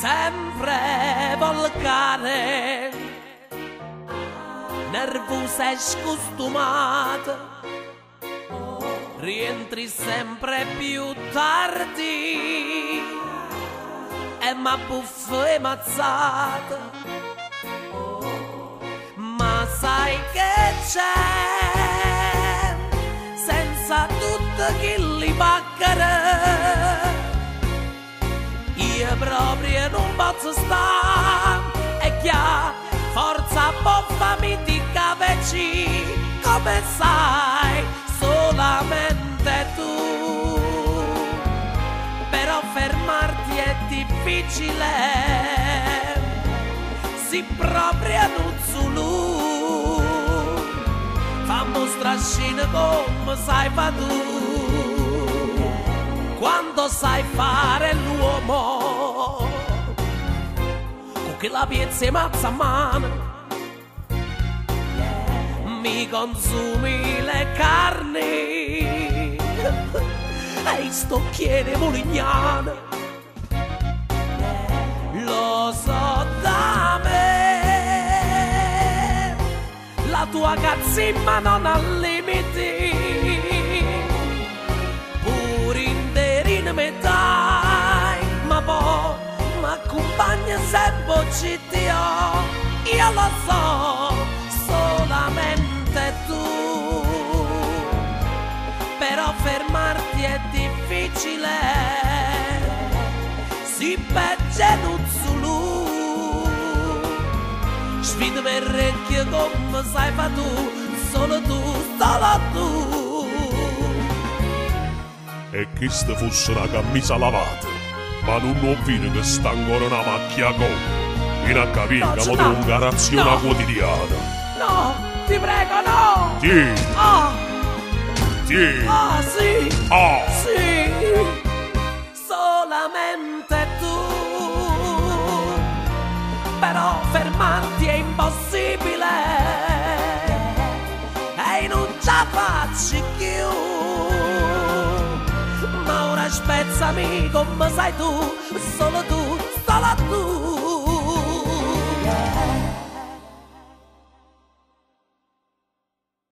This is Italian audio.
sempre volgare, nervosa e scostumata, rientri sempre più tardi. E ma buffo e mazzata, ma sai che c'è non posso stare e che forza boffa mi dica veci. Come sai solamente tu. Però fermarti è difficile. Si proprio non solo fammo strascina come sai fa tu. Quando sai fare l'uomo che la piezza mazza a mano. Mi consumi le carni. E stocchiere mulignane lo so da me. La tua cazzimma non ha limiti sempre CTO, io lo so, solamente tu, però fermarti è difficile, si pegge non solo, sfida per orecchie come sai fa tu, solo tu, solo tu e se fosse una camicia lavata. Ma non ho visto che sta ancora una macchia come. In capire No, una razione no. quotidiana. No, ti prego, no! Ti, Ah, ti, ah, sì, ah, sì, solamente tu. Però fermarti è impossibile e non ce la faccio più. Ma ora spezzami come sai tu, solo tu, solo tu.